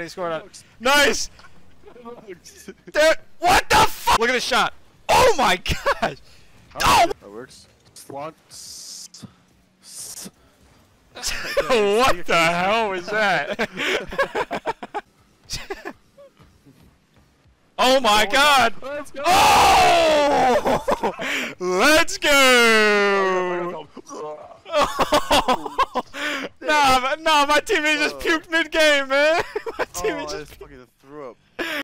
They scored on. Nice! Dude, what the fuck? Look at this shot. Oh my gosh! Oh! That works. Slant. what the hell was that? oh my god! Let's go! Oh! Let's go! nah, nah, my teammate just puked mid game, man. Timmy oh, just fucking threw up.